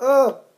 哦